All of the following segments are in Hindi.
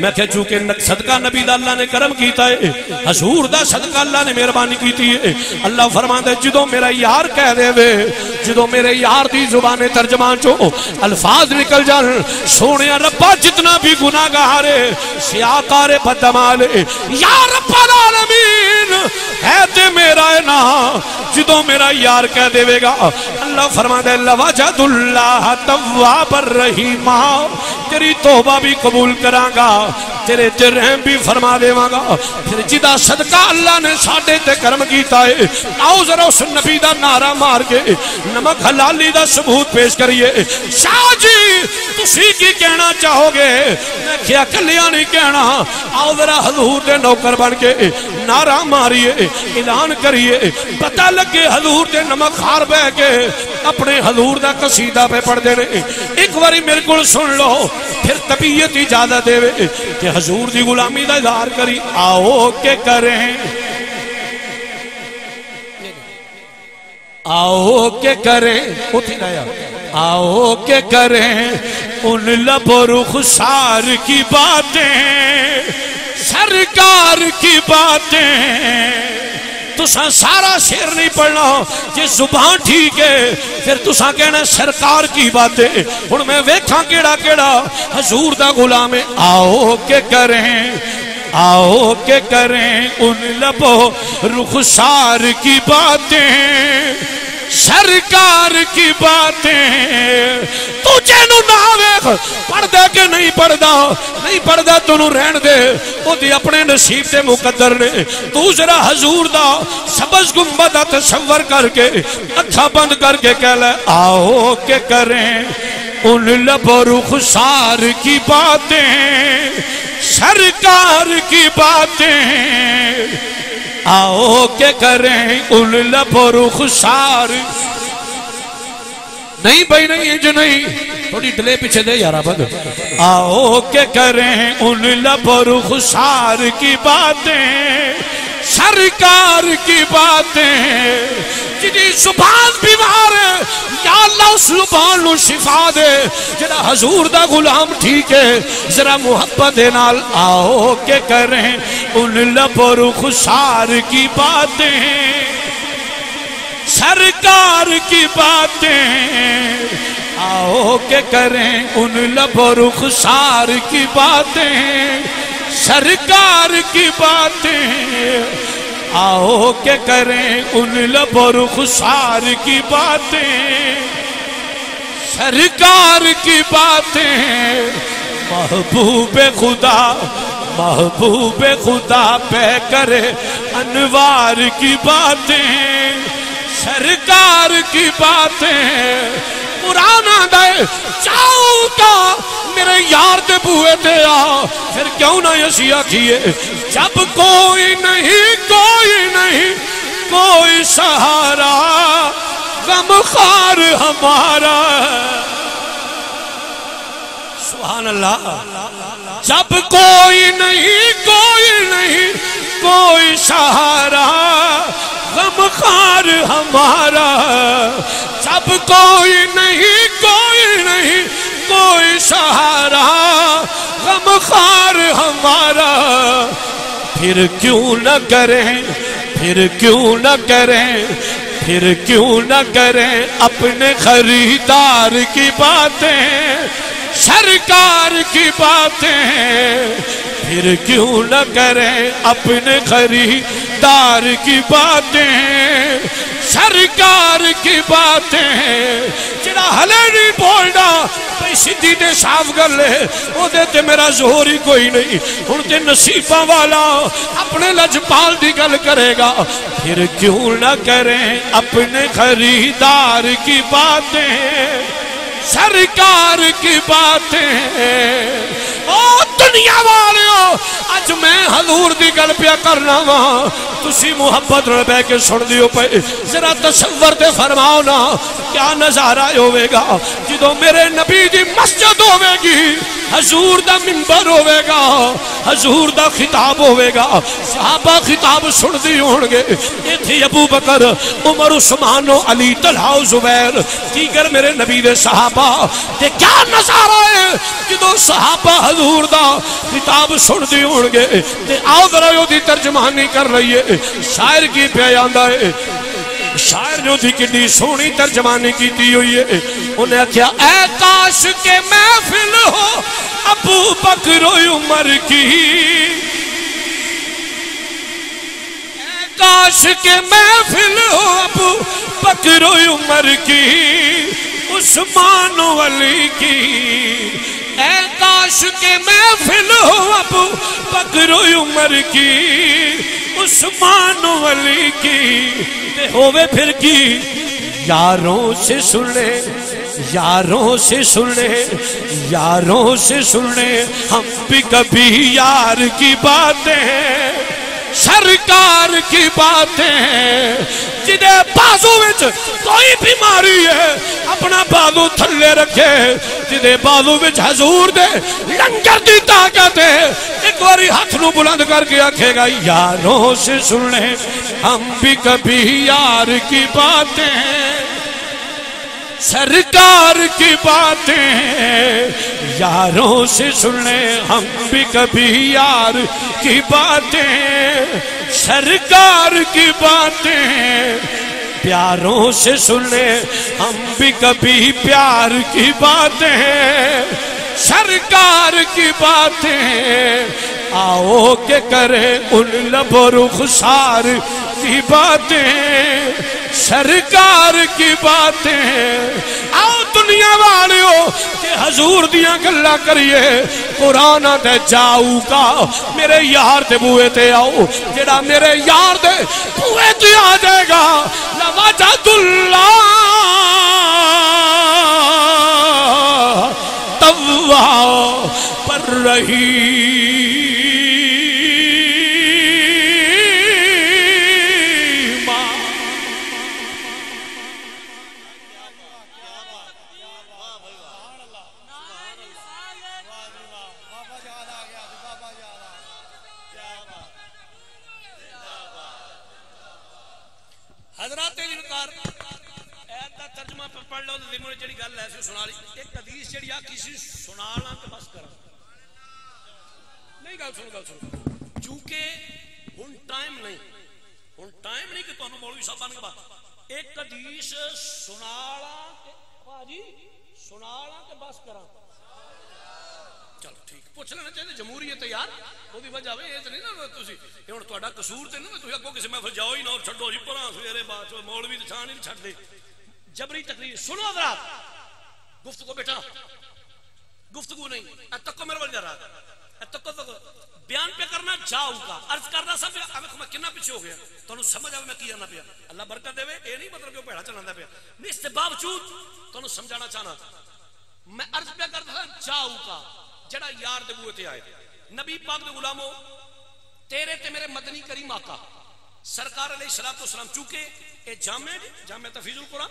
मैं क्या चूँकि सदका नबी अल्लाह ने करम किया है। हजूर का सदका अल्लाह ने मेहरबानी की अल्लाह फरमा दे जो मेरा यार कह दे जो मेरे यार की ज़ुबान तर्जमान चो अल्फाज निकल जा सोने रबा जितना भी गुनाहगार है सियाकार बदमाल या रब्बल आलमीन! है ते मेरा है ना जो मेरा यार कह देवेगा। अल्लाह फरमांदा लवाजदुल्लाह तव्वाबर रहीमा। तेरी तोबा भी कबूल करांगा, तेरे रहम भी फरमा देवांगा। फिर जिदा सदका अल्लाह ने साडे ते कर्म कीता है। आओ जरा उस नबी दा नारा मार के नमक हलाली दा सबूत पेश करिए। शाह जी, तुसी की कहना चाहोगे? मैं क्या कलिया नहीं कहना। आओ जरा हजूर दे नौकर बन के नारा मारिए, ऐलान करिए। पता लगे हजूर दे नमक खार बह के अपने हजूर दा कसीदा पे पढ़ते ने एक बारी मेरे को सुन लो, फिर तबीयत इजाज़त देवे। कि हजूर की गुलामी का इजहार करी आओ के करें? आओ के करें? उठी लाया आओ के करें? उन लबो रुखसार की बातें। सरकार की बातें। तुसा सारा शेर नहीं पढ़ना। जे ज़ुबान ठीक है, फिर तुसा कहना सरकार की बातें। है मैं वेखा केड़ा केड़ा। हजूर दा गुलाम है, आओ के करें, आओ के करें, उन लबो रुखसार की बातें। सरकार की बातें। तू तुझे ना वेख। पढ़दा के नहीं पढ़दा? नहीं पढ़दा तेन रहन दे। ओदी अपने नसीब से मुकद्दर ने। जरा हजूर दा सबज गुंबद दा तसव्वुर करके अखा बंद करके कह ले, आओ के करें? उन लबो रुखसार की बातें। सरकार की बातें। आओ के करें उन लबो रुखसार नहीं भाई, नहीं, इंज नहीं। थोड़ी डले पीछे दे यार बद। आओ के करें उन लबो रुखसार की बातें। सरकार की बातें। जिदी ज़ुबान बीमार है, या अल्लाह उस ज़ुबान नु शिफा दे जरा हजूर दा गुलाम ठीक है, जरा मुहब्बत दे नाल आओ के करें, उन लबो रुखसार की बातें। सरकार की बातें, आओ के करें, उन लबो रुखसार की बातें। सरकार की बातें। आओ के करें उन लबो की बातें। सरकार की बातें। महबूब खुदा महबूब खुदा पे करे अनवार की बातें। सरकार की बातें। पुराना दे चाहूगा मेरे यार दे बुए ते आ, फिर क्यों ना यसी आखिए जब कोई नहीं कोई नहीं, कोई सहारा गम खार हमारा। सुहान अल्लाह जब कोई नहीं कोई नहीं, कोई सहारा गम खार हमारा। जब कोई नहीं कोई नहीं कोई सहारा गम खार हमारा। फिर क्यों न करें, फिर क्यों न करें, फिर क्यों न करें अपने खरीदार की बातें, सरकार की बातें। फिर क्यों न करें अपने खरीदार की बातें? सरकार की बातें जरा हले नहीं बोलना सिद्धि ने साफ़ कर ले। ते मेरा ज़ोर ही कोई नहीं। हूँ ते नसीबा वाला अपने लजपाल की गल करेगा। फिर क्यों न करें अपने खरीदार की बातें? सरकार की बातें ओ दुनिया वाले अज मैं हजूर की गल पिया करना वा। तुसी मुहब्बत बह के सुन दियो पे जरा तस्वर ते फरमाओ ना, क्या नज़ारा होगा जो मेरे नबी की मस्जिद होगी हजूर का मिंबर होगा हजूर का खिताब होगा सहाबा खिताब होंगे इतने अबू बकर, उमर, उस्मान, अली तलाओ जुबैर, दीगर मेरे नबी दे सहाबा। ते क्या नज़ारा है? जो सहाबा हजूर का खिताब सुनते होंगे आओ जरा तर्जमानी कर रही शायर की पे आंदा है। शायर ने उसकी कि सोहनी तर्जमानी की हुई है, उन्हें आख्या, ऐ काश के महफिल हो, अबू बकरो उमर की। काश के महफिल हो, अबू बकरो उमर की, उस्मान वली की। ऐ काश के महफिल हो अब, बकरो उमर की, उस्मान वली की। होवे फिर की, यारों से सुने, यारों से सुने, यारों से सुने, हम भी कभी यार की बातें सरकार की बातें जिन्हें बाजू विच कोई बीमारी है, अपना बाजू थले रखे। जिन्हें बाजू विच हजूर दे, लंगर की ताकत है। एक बार हाथ न बुलंद करके आखेगा, यारों से सुने हम भी कभी यार की बातें सरकार की बातें। यारों से सुने हम भी कभी यार की बातें। सरकार की बातें। प्यारों से सुने हम भी कभी प्यार की बातें। सरकार की बातें। आओ के करें उन लबो रुखसार की बातें। सरकार की बातें। आओ दुनिया वाले के हजूर दिया गल्ला करिए। कुरान ते जाऊगा मेरे यार ते बुए ते आओ। जेड़ा मेरे यार दे बुए ते आ जाएगा लवाजतुल्ला तवा पर रही। गल सुनो गल सुनो चूंकि हूं टाइम नहीं हूं टाइम नहीं कि तुम मौलवी साहब बन के एक हदीस सुनाला भाजी सुनाला के बस करा चलो ठीक पूछ लेना चाहिए जमहूरीयत यार ਉਹਦੀ ਵਜ੍ਹਾ ਵੇ ਇਹ ਨਹੀਂ ਨਾ ਤੁਸੀਂ ਇਹ ਹੁਣ ਤੁਹਾਡਾ ਕਸੂਰ ਤੇ ਨਾ ਤੁਸੀਂ ਅੱਗੋਂ ਕਿਸੇ ਮਹਿਫਲ ਜਾਓ ਹੀ ਨਾ ਛੱਡੋ ਜੀ ਪਰਾਂ ਸਵੇਰੇ ਬਾਅਦ ਚ ਮੌਲਵੀ ਤੇ ਛਾਂ ਨਹੀਂ ਛੱਡਦੇ जबरी तकरीर सुनो हजरात गुफ्तगु बेटा गुफ्तगु नहीं तक मेरे वाल जा रहा तो बयान पे करना जाऊ का। अर्ज़ करना सब कितना पीछे हो गया? तो समझ आवे मैं की करना पिया। अल्लाह बरकत देवे ये नहीं मतलब कि भेड़ा चलाना नहीं, इसके बावजूद तो समझाना चाहना। मैं अर्ज़ पे करता था जाऊ का। जड़ा यार बुए आए। नबी पाक दे गुलामो, तेरे ते मेरे मदनी करीम आका सरकार अलैहि सलातो सलाम चूके, ए जामे जामे तफीजुल कुरान,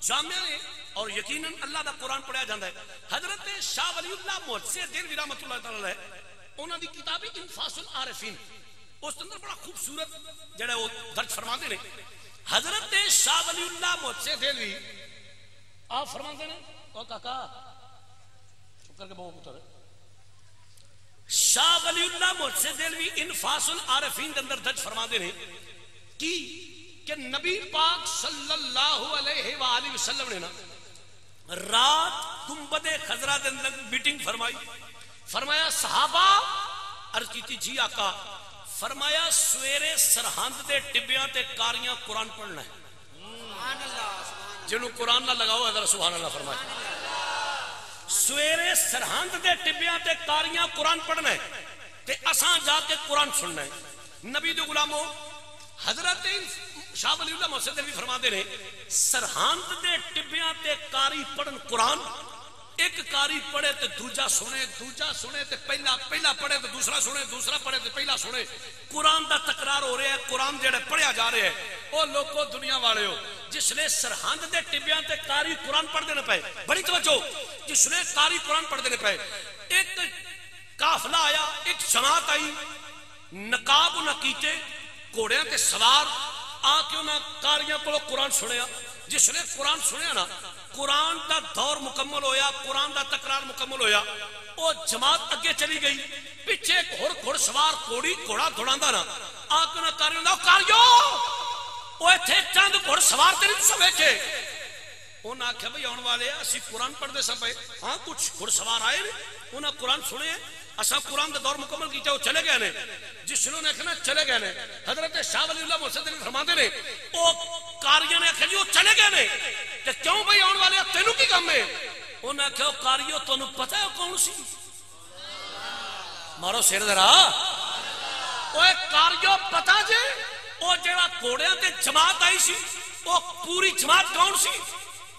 जामे ने, और यकीनन अल्लाह का कुरान पढ़ाया जाता है। हज़रत शाह वलीउल्लाह मुहस्से दिलवी रहमतुल्लाह तआला उन्होंने किताब उस अंदर बड़ा खूबसूरत दर्ज ने हज़रत शाह दिलवी आप ने काका करके बहु पुत्र शाह दिलवी इनफासुल के अंदर दर्ज ने कि नबी पाक सल्लल्लाहु अलैहि वसल्लम ने ना रात गुंबदे खजरा के अंदर मीटिंग फरमाई फरमाया, सहाबा, अर्ज़ की जी आका, फरमाया, सवेरे सरहंद के टिब्बिया ते कारियाँ कुरान पढ़ना है। जिन्हों कुरान ना लगाओ सुबह अल्लाह फरमाया सवेरे सरहंद के टिब्बिया ते कारियाँ कुरान पढ़ना है, ते असा जाके कुरान सुनना है। नबी दे गुलामो, हज़रत शाह वलीउल्लाह मौसद भी फरमाते ने, सरहंद के टिब्बिया कारी पढ़न कुरान एक कारी पढ़े तो दूजा सुने दूजा सुने तो पहला पहला पढ़े तो दूसरा सुने, दूसरा पढ़े तो पहला सुने। कुरान का तकरार हो रहा है, कुरान जेड़ा पढ़िया जा रहा है वो लोगों दुनिया वाले हो जिसले सरहंद के टिब्बिया ते कारी कुरान पढ़ते पे बड़ी तवज्जो जिसले कारी कुरान पढ़ते पे एक काफला आया, एक जमात आई, नकाब कीते घोड़िया ते सवार, आके उन्हें कारियाँ को कुरान सुनिया जिसने कुरान सुनिया ना कुरान का दौर मुकम्मल होया, कुरान का तकरार मुकम्मल होया। जमात अगे चली गई। पिछे होर घुड़ सवार घोड़ी घोड़ा दौड़ा ना घुड़ वाले असं कुरान पढ़ते सब हाँ कुछ घुड़सवार आए ने कुरान सुने असा कुरान का दौर मुकम्मल किया चले गए ते क्यों भाई आने वाले तेन की कम है? उन्हें आख्या कारियो तुम पता है कौन सी? मारो सिर दरा कारियो पता जे? जरा घोड़िया जमात आई सी पूरी जमात कौन सी?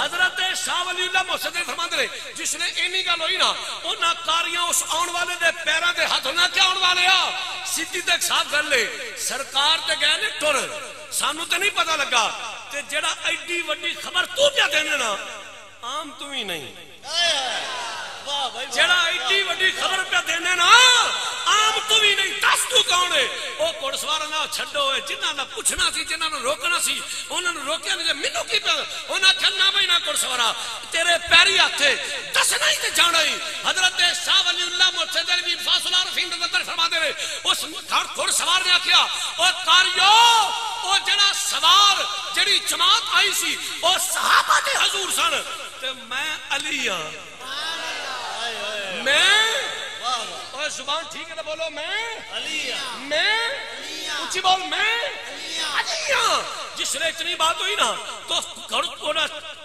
हज़रत शाह वली मुर्शद फरमाते ने जिसने इन्नी गल हुई ना उन्हें कारियाँ उस आने वाले दे पैरों के हाथ होना क्या आने वाले आ। सीधी तक साफ़ कर ले सरकार ते गए ने टुर। सानू तो नहीं पता लगा ते जेड़ा एडी वड्डी खबर तू क्या देने ना आम तू ही नहीं। जेड़ा एडी वड्डी खबर पे देने ना आम तू भी नहीं दस तू कौन है? वो घुड़सवार छो जिन्हों का पुछना सी जिन्होंने रोकना सी उन्होंने रोकया नहीं मैनू की उन्हें आख्या ना भाई ना घुड़सवारा तेरे पैरी हथ दसना ही तो जाना ही। हज़रत शाह वली उल्लाह मुर्शद अली फासला रफीम नज़र फरमा दे उस घुड़सवार ने आख्या, ओ कारियो ओ जड़ा सवार, जड़ी जमात आई सी, ओ सहाबा दे हजूर सन। मैं अली हाँ। मैं ज़ुबान ठीक है तो बोलो मैं मैं ऊँची बोल मैं जिसने इतनी बात हुई ना तो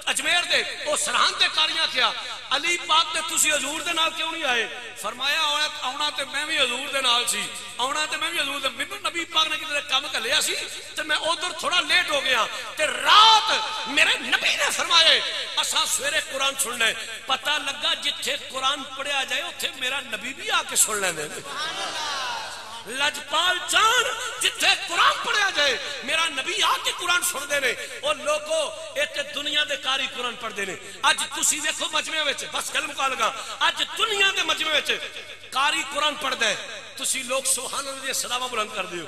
अजमेर दे वो सरहद दे कारियाँ किया। अली पाक ने तुसी हजूर दे नाल क्यों नहीं आए? फरमाया आना ते मैं भी हजूर दे नाल सी। आना ते मैं भी हजूर दे मैनू नबी पाक ने किते काम घलिया सी? ते मैं उधर थोड़ा लेट हो गया। ते रात मेरे नबी ने फरमाए असा सवेरे कुरान सुनने पता लगा जिथे कुरान पढ़िया जाए उथे मेरा नबी भी आके सुन लेंदे। लजपाल चान जिथे कुरान पढ़िया जाए, मेरा नबी आके कुरान सुनते ने, और लोगो, एक दुनिया के कारी कुरान पढ़ते ने। अज तुम देखो मजमे बस गल मुका लगा। अज दुनिया के मजमे कारी कुरान पढ़ता है। तुम लोग सुहान सदावा बुलंद कर दो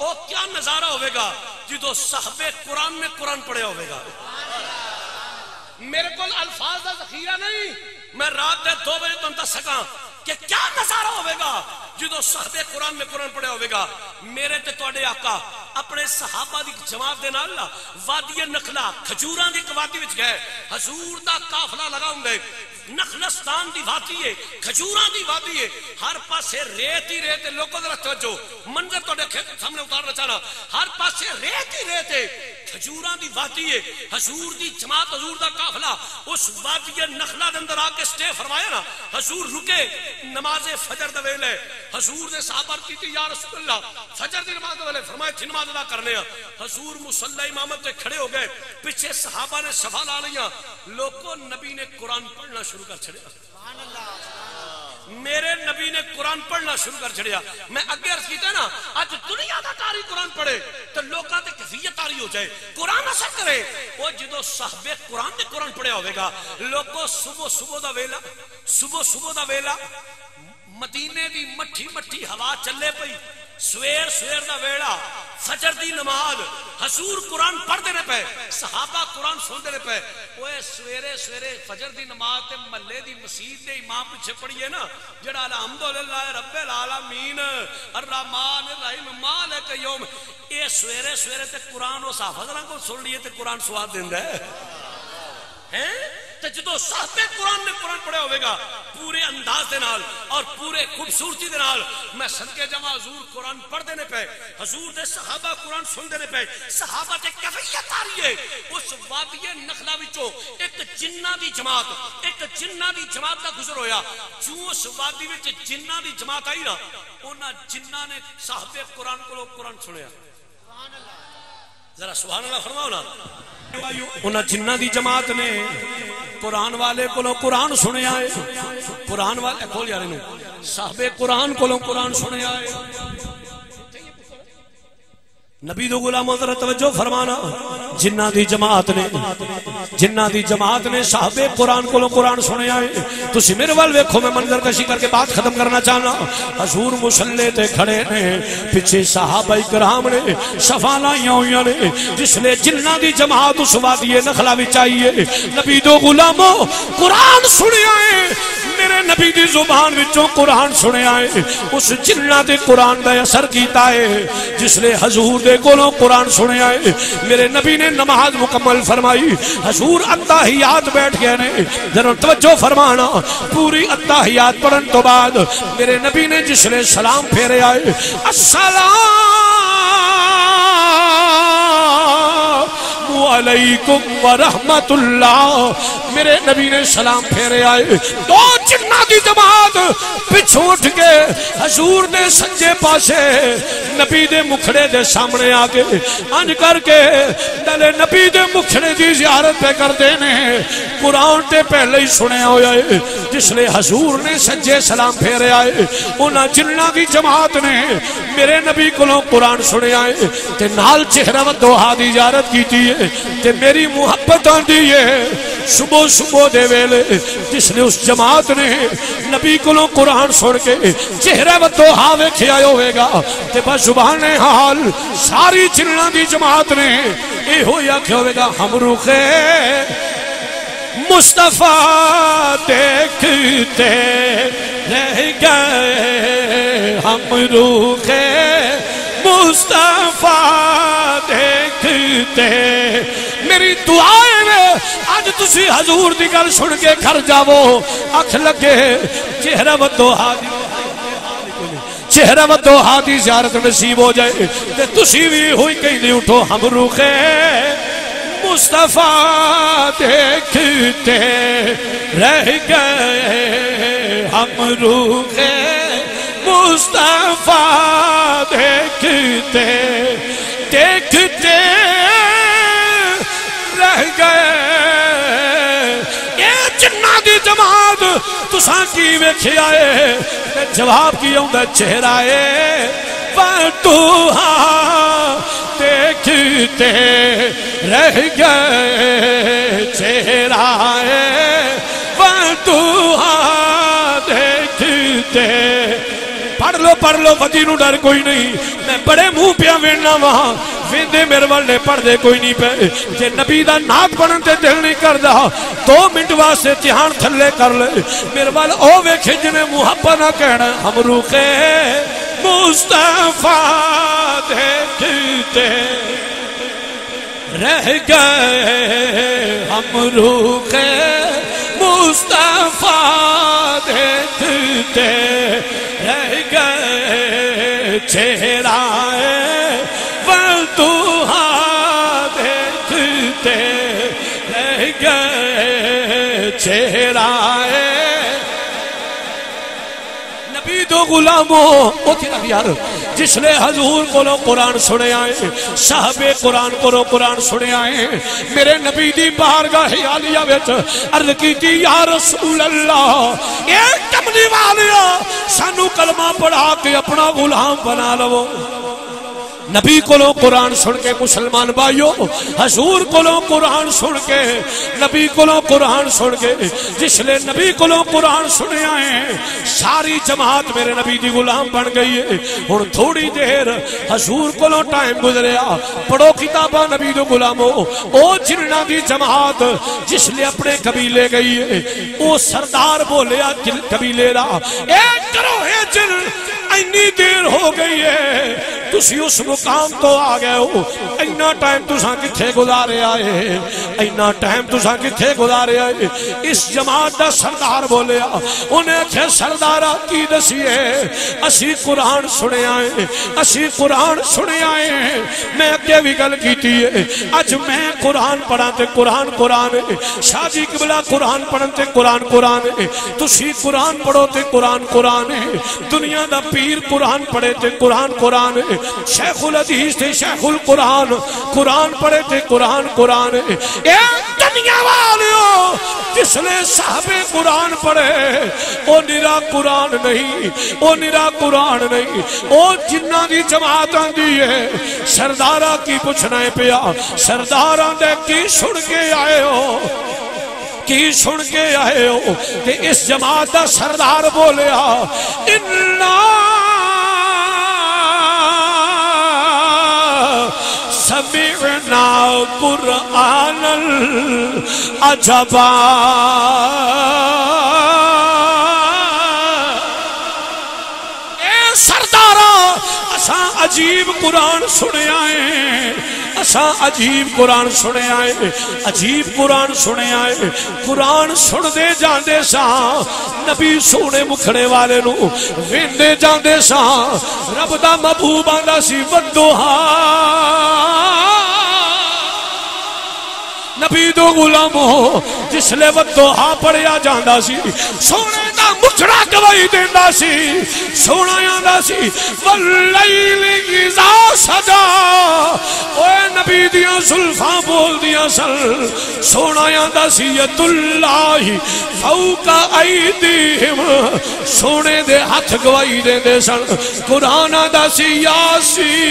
वो क्या नज़ारा होगा जो साहबे कुरान ने कुरान पढ़िया होगा मेरे को अल्फाज का जखीरा नहीं। मैं रात के दो बजे तुम दस सका कि क्या नज़ारा होगा जो साहबे कुरान ने कुरान पढ़िया होगा मेरे ते आका अपने सहाबा की जमात के नाल वादी नखला खजूर की वादी गए। हजूर का काफला लगा होंगे नखलस्तान की वादी है, खजूर की वादी है। हर पासे रेत ही रेत लोगों का तवजो मंजर तो सामने उतारना चाहना हर पासे रेत ही रेत है। खजूर की वादी है। हजूर की जमात, हजूर का काफला। उस वादी नखला के अंदर आके स्टे फरमाया ना, हजूर रुके, नमाजे फजर द हजूर ने साहबर की, या रसूल अल्लाह फजर की नमाज़ वेले फरमाए थी नमाज़ अदा करने हजूर मुसल्ला इमामत खड़े हो गए। पीछे सहाबा ने सफ़ा ला लिया। लोगों नबी ने कुरान पढ़ना शुरू कर छड़िया। मेरे नबी ने कुरान पढ़ना शुरू कर छड़िया। मैं अगे अर्ज़ किया ना अज दुनिया का कारी कुरान पढ़े तो लोगों की कैफियत तारी हो जाए। कुरान असर करे। वो जो साहबे कुरान ने कुरान पढ़िया होगा लोगों सुबह सुबह का वेला सुबह सुबह का वेला। मदीने की मठी मठी हवा चले पई। सवेर सवेर का वेला, फजर की नमाज़ हसूर कुरान पढ़ते ने पे सहाबा कुरान सुनते ने पे ओए सवेरे सवेरे फजर की नमाज़ ते महल्ले की मसीद के इमाम पीछे पढ़िए ना, जड़ा अलहमदुलिल्लाह रब्बिल आलमीन, अर्रहमान अर्रहीम मालिक यौम ये सवेरे सवेरे ते कुरान उस हाफज को सुन लिए ते कुरान स्वाद देंदा है। हैं? तो जो साहबे कुरान ने कुरान पढ़िया होगा पूरे अंदाज के और पूरे खूबसूरती मैं सदके जावा हजूर कुरान पढ़ते ने पे, हजूर दे सहाबा कुरान सुनते ने पे, सहाबा ते कैफियत आ रही है। उस वादिए नखला विचो, एक जिन्ना दी जमात, एक जिन्ना दी जमात का गुजर होया, जो उस वादी विच जिन्ना दी जमात आई ना, उन्हें जिन्ना ने साहबे कुरान को कुरान सुनिया जरा सुबह फरमाओ ना। उन्हें जिन्ना की जमात ने कुरान वाले को कुरान सुने आए। कुरान वाले खोल यार साहबे कुरान को कुरान सुने आए। नबी दो गुलाम तवज्जो फरमाना। जिन्ना दी जमात ने जिन्ना दी जमात ने साहबे कुरान को कुरान सुने आए तुम मेरे वाल वेखो, मैं मंजर कशी करके बात खत्म करना चाहना। हजूर मुसले ते खड़े ने, पिछे साहबा कराम ने सफ़ा लाइया हुई ने, जिसले जिन्ना दी जमात उस वादिये नखला बिच आई है, नबी दो गुलामो, कुरान सुने आए मेरे नबी की ज़ुबान विचों कुरान सुने आए। उस जिन्ना दे कुरान का असर किया है, जिसले हजूर दे को कुरान सुने आए। मेरे नबी ने नमाज़ मुकम्मल फरमाई। हजूर अद्धा ही याद बैठ गए ने। जरा तवज्जो फरमाना, पूरी अद्धा ही याद पढ़न तो बाद मेरे नबी ने जिसने सलाम फेरे आए असलाम अलैकुम वरहमतुल्लाह। मेरे नबी ने सलाम फेरे आए। दो चिन्ना की जमात पिछू उठ के हजूर ने सज्जे पासे, नबी दे मुखड़े दे सामने आके अंज करके दले नबी दे मुखड़े की जियारत पे करते ने। कुरान ते पहले ही सुने है। जिसले हजूर ने सज्जे सलाम फेरे आए, उन्हें जिन्ना की जमात ने मेरे नबी को कुरान सुने आए ते नाल चेहरा दोहा की इजारत की है। ते मेरी मुहब्बत आती है। सुबह सुबह दे वेले, जिसने उस जमात ने नबी को कुरान सुन के चेहरे वो हा वेख्या होगा ते बस ज़ुबान हाल, सारी चिलना की जमात ने यो आख्या होगा हम रुखे मुस्तफ़ा देखते रह गए, हम रुखे मुस्तफ़ा देखते मेरी दुआएँ ने अज तुम हजूर की गल सुन के घर जावो। अख लगे, चेहरा बदो हाथ चेहरा बदो की जियारत नसीब हो जाए तो तुम भी हुई कहीं उठो हम रुके मुस्तफ़ा देखते रह गए हम रुके मुस्तफ़ा देखते देखते की तुसा की वेखिया है जवाब की आंदा चेहरा है तू देखते रह गए चेहरा है तू देखते पढ़ लो पढ़ लो वजी डर कोई नहीं। मैं बड़े मुँह पिया वेना वहाँ वेंदे मेरे वाले पढ़ते कोई नहीं पे। जे नबी का नाथ बनन ते दिल नहीं करता दो मिनट वास्ते ध्यान थले कर ले। मेरे वाल ओ वेखे जिन्हें मुहब्बत ना कहना। हम रुके मुस्तफ़ा देखते रह गए हम रुके मुस्तफ़ा देखते चेहरा तू देखते रह गए चेहरा नबी दो गुलामो यार, जिसने हजूर को कुरान सुने आए, साहबे कुरान को कुरान सुने आए, मेरे नबी दी बाहर बारगाह आलिया बेच अर्ज़ की या रसूल अल्लाह एक कमली वालिया, सानू कलमा पढ़ा के अपना गुलाम बना लवो। नबी को कुरान सुन के मुसलमान भाइयों, हजूर को कुरान सुन के, नबी को कुरान सुन के जिसले नबी को कुरान सुने आए सारी जमात मेरे नबी की गुलाम बन गई है। हूँ थोड़ी देर हजूर को टाइम गुजरिया पढ़ो किताबा नबी दो गुलामो, ओ जिन्ना की जमात जिसले अपने कबीले गई है वो सरदार बोलिया कबीले का करो जिन इन्नी देर हो गई है। तुसी उस मुकाम तो आ गए हो। इन्ना टाइम तुसा किथे गुजारे आए? इन्ना टाइम तुसा किथे गुजारे आए? इस जमात का सरदार बोलिया उन्हें आख्या सरदारा, की दसीए असी कुरान सुने आए असी कुरान सुने आए मैं अगे भी गल की अज मैं कुरान पढ़ा ते कुरान कुरान शादी कबला कुरान पढ़न ते कुरान कुरान तुसी कुरान पढ़ो ते कुरान कुरान दुनिया का पीर कुरान पढ़े ते कुरान कुरान। शेखुल अदीस ते शेखुल कुरान। कुरान पढ़े ते कुरान कुरान। दुनिया वालियो, जिसने साहबे कुरान पढ़े, वो निरा कुरान नहीं, वो निरा कुरान नहीं। वो जिन्ना की जमात आती है, सरदारा की पूछना है पिया, सरदारा ने की सुन के आए हो। की सुन के आए हो ते इस जमात का सरदार बोलिया, इन्ना समीना कुरान अजबा. सरदारा, असा अजीब कुरान सुने आए असा अजीब कुरान सुने आए, अजीब कुरान सुने आए। कुरान सुनते जाते सा, नबी सोने मुखड़े वाले वेंदे जाते सा। रब का महबूब आंदा सी वदोहा नबी दो गुलामो जिसले वदोहा पढ़िया जाता सी, सोने का मुखड़ा गवाही देता सी, सोना आंदा सी सजा। नबी दिया जुल्फा बोल दिया सन, सोना आंदा सी यदुल्लाही फौका ऐदीहिम सोने दे हाथ गवाही देंदे सन, कुरान आंदा सी यासीन।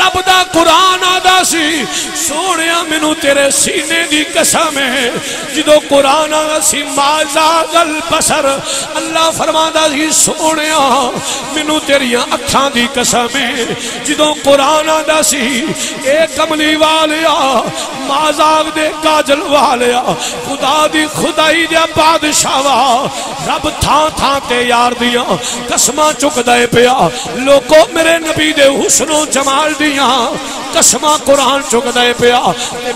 रब का कुरान आदा सी। सोने मैनू तेरे सीने की कसम है जो कुरान आदा सी, माजा गल बसर। अल्लाह फरमादा सी सोने मैनू तेरिया अखा की कसम है जो कुरान आदा सी, ए कमली वालिया माजाग दे काजल वालिया खुदा दी खुदाई दे बादशाह रब थां था ते यार दिया कसम चुकदा पिया। लोको मेरे नबी दे हुसनो जमाल दिया no कसमा कुरान चुकदा पिया।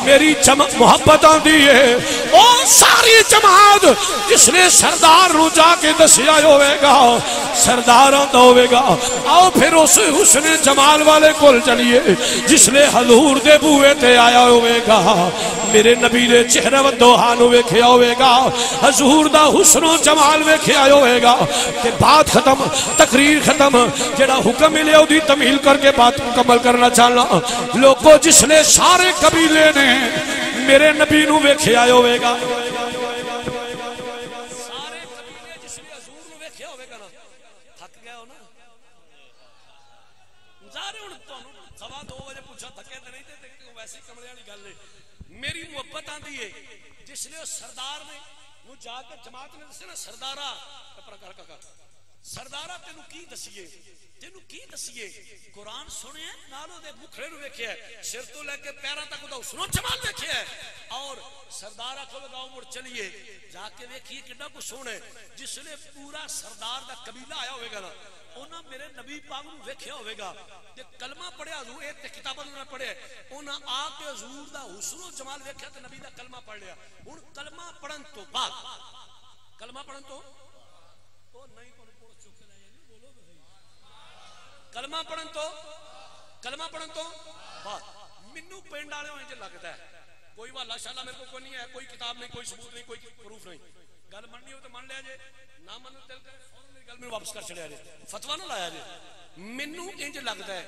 मेरी मुहब्बत आती है। ओ सारी जमात जिसने सरदार नु जाके दसिया होगा सरदार होगा आओ फिर उस उसने जमाल वाले को चलिए, जिसने हजूर दे बूए ते आया होगा मेरे नबी ने चेहरे वदोहा वेख्या होगा हजूर का हुसनो जमाल वेख्या होगा बात खत्म, तकरीर खत्म, जेड़ा हुक्म मिले ओदी तमील करके बात मुकम्मल करना चाहना लोगो, जिसने सारे कबीले ने मेरे नबी नु वेख्या होगा मेरी मुहब्बत ने जमात ने दसे सरदारा सरदारा तेन की दसीए तेन की दसीए? कुरान सुनिया सिर तो लैके पैर तक चमाल वेखिया और सरदारा को मुड़ चलीए, जाके वेखिए कि सोने। जिसने पूरा सरदार का कबीला आया होगा ना मेरे नबी पाग नेख्या होगा कलमा पढ़िया किताबा ने पढ़िया उन्हें आके हजूर का हुसनो जमाल वेख्या नबी का कलमा पढ़ लिया हूँ कलमा पढ़न तो बाद। कलमा पढ़न तो? नहीं कलमा पढ़न तो कलमा पढ़न तो? मैनू पिंड लगता है। कोई वाला शाला मेरे को कोई नहीं है कोई किताब नहीं कोई सबूत नहीं कोई प्रूफ नहीं। गल मननी हो तो मन लिया जे ना मन गल मैं वापस कर चलिया जे। फतवा ना लाया जे। मैनू इंज लगता है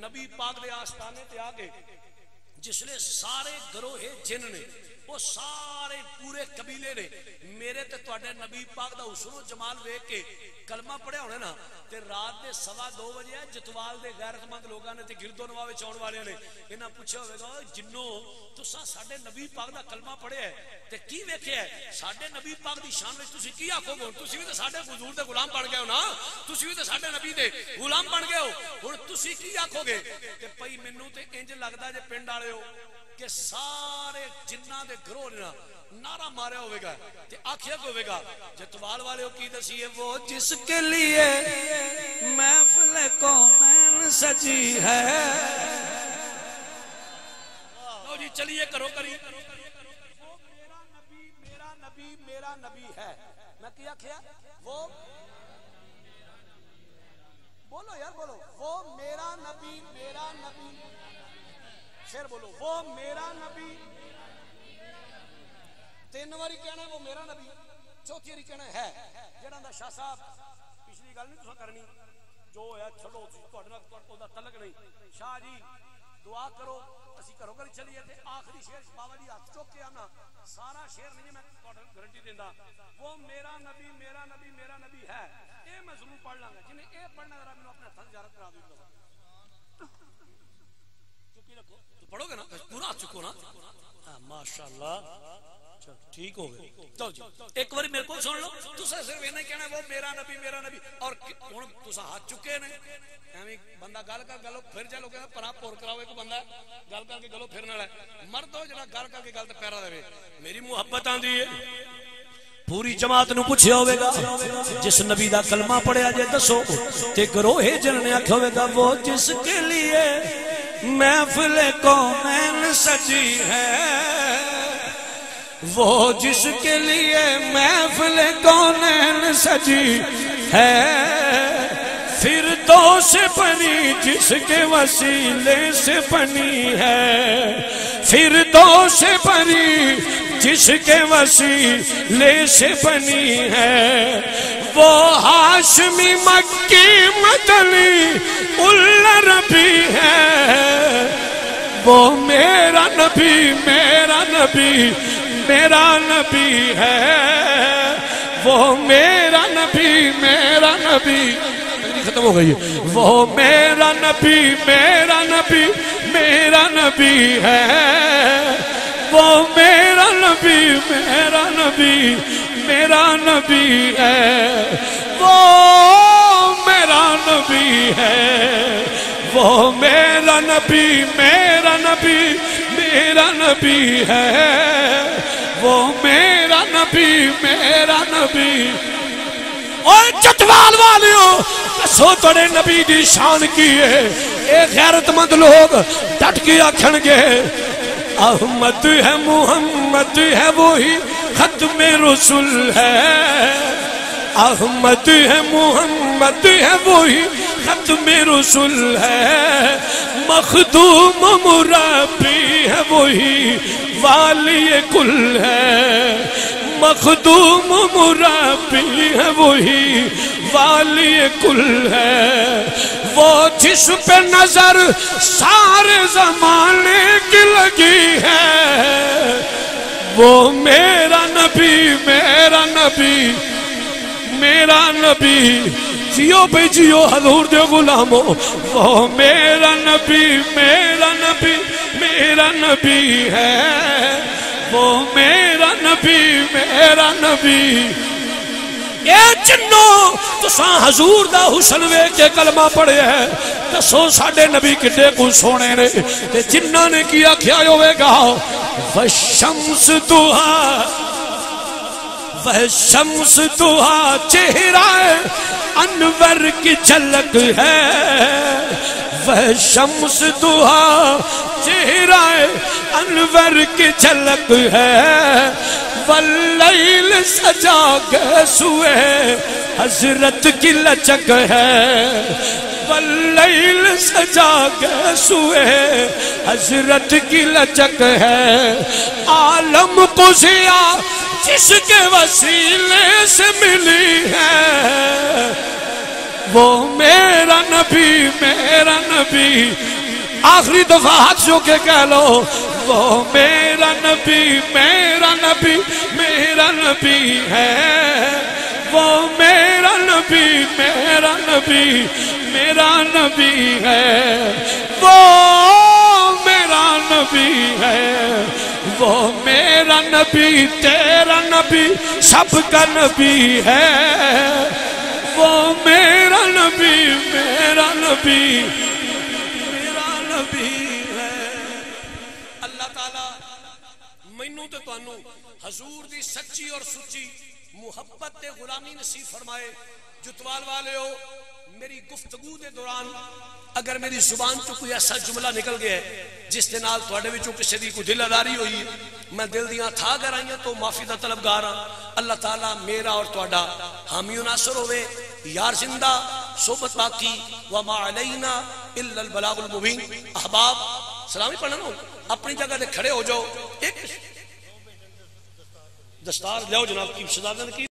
नबी दे आस्थाने ते आके जिसले सारे गरोहे जिन ने वो सारे पूरे कबीले ने, मेरे ते नबी पाक का हुसनो जमाल वेख के कलमा पढ़िया होने ना, ते रात के सवा दो बजे जतवाल के गैरतमंद लोगों ने गिरदो नवावे चाउन वाले ने। इन्हें पूछा होगा जिन्नो तुसा साडे नबी पाक का कलमा पढ़िया ते की वेख्या साडे नबी पाक की शान में तुसी की आखोगे हुन? तुसी भी तो साडे हुजूर दे गुलाम बन गए हो ना? तुसी भी तो साडे नबी दे गुलाम बन गए हो। हुन तुसी की आखोगे? ते भई मेनू ते इंज लगदा जे पिंड हो, कि सारे जिन्ना दे ग्रोह ने नारा मारिया होगा ते आखिया को होगा जतवाल वाले की दसी है वो जिसके लिए महफिल कौन सजी है। लो जी, चलिए करो करी मेरा नबी मेरा नबी मेरा नबी है मैं क्या किया वो बोलो यार, बोलो। वो मेरा नबी मेरा नबी। फिर बोलो, वो मेरा नबी। तीन बारी कहना वो मेरा नबी चौथी बारी कहना है जेड़ा शाह साहब पिछली गल नहीं करनी जो है छोड़ो उसका तलक नहीं शाह जी दुआ करो असं घरों घर चलीए तो आखिरी शेर बाबा जी हाथ चुके आना सारा शेर नहीं मैं गारंटी देता वो मेरा नबी मेरा नबी मेरा नबी है ये मैं ज़रूर पढ़ लाँगा जिन्हें यह पढ़ना जरा मैं अपने हथ जारत करा दूँगा तो पढ़ोगे ना? पूरा चुको ना? हाँ, माशाल्लाह। ठीक हो गए। एक बार मेरे को सुन लो। सिर्फ़ इन्हें कहना वो मेरा नबी मेरा नबी। और तुसा हाथ चुके ने। परा है। हो है। जमात नु पूछया होवेगा जिस नबी का कलमा पढ़िया जे दसो ते गरोहे जन ने आख्या होवेगा वो जिसके लिए महफिल कौन सजी है। वो जिसके लिए महफिल कौन सजी है। फिर दो से बनी जिसके वसीले से बनी है। फिर दो से बनी जिसके वसीले से बनी है। वो हाशमी मक्की मदनी उल्लर भी है। वो मेरा नबी मेरा नबी मेरा नबी है। वो मेरा नबी मेरा नबी। खत्म हो गई है। वो मेरा नबी मेरा नबी मेरा नबी है। वो मेरा नबी मेरा नबी मेरा नबी है। वो मेरा नबी है। वो मेरा नबी मेरा नबी मेरा नबी है। वो मेरा नबी मेरा नबी। और चतवाल वालियो, दसो थोड़े नबी की शान की है। ये गैरतमंद लोग डट के आखणगे। अहमद है, मुहम्मद है, वही खत्म रसुल है। अहमद है, मुहम्मद है, वही खत्म रसुल है। मखदूम मुरबी है, वही वाली कुल है। मखदूम मुरबी है, वही वाली कुल है। वो जिस पे नज़र सारे जमाने की लगी है, वो मेरा नबी मेरा नबी मेरा नबी, जियो भाई जियो हजूर दे गुलामो। वो मेरा नबी मेरा नबी मेरा नबी है। वो मेरा नबी मेरा नबी। ये जिन्नो तुसा हजूर दा हुसन वेख के कलमा पढ़िया है। दसो साडे नबी किड्डे को सोने ने, ते जिन्ना ने की आख्या होवेगा वशम्स दुहा। वह शम्स दुहा चेहरा अनवर की झलक है। वह शम्स दुहा चेहरा अनवर की झलक है। वल्लैल सजा के सुए, हज़रत की लचक है। वल्लैल सजा के सुए, हज़रत की लचक है। आलम को जिया जिसके वसीले से मिली है। वो मेरा नबी मेरा नबी आखिरी दफ़ा हाथ जो के कह लो, वो मेरा नबी मेरा नबी मेरा नबी है। वो मेरा नबी मेरा नबी मेरा नबी है। वो मेरा नबी है। वो मेरा नबी, तेरा नबी, सबका नबी है। वो मेरा नबी मेरा नबी हजूर दी सच्ची और सुची मुहब्बत ते गुलामी नसीब फरमाए। जुतवाल वाले हो, मेरी गुफ्तगु के दौरान अगर मेरी ज़ुबान चो कोई ऐसा जुमला निकल गया है तुहाडे नालों किसी दी कोई दिल अदारी हुई है मैं दिल दियाँ था कराइया तो माफ़ी का तलबगार हाँ अल्लाह तला मेरा और थोड़ा हामी उनासर होवे। यार ज़िंदा, सोबत बाकी, वमा अलैना इल्ल बलागुल मुबीन। अहबाब, सलामी पढ़ना अपनी जगह से खड़े हो जाओ। एक दस्तार लिया जनाब की शहजादे की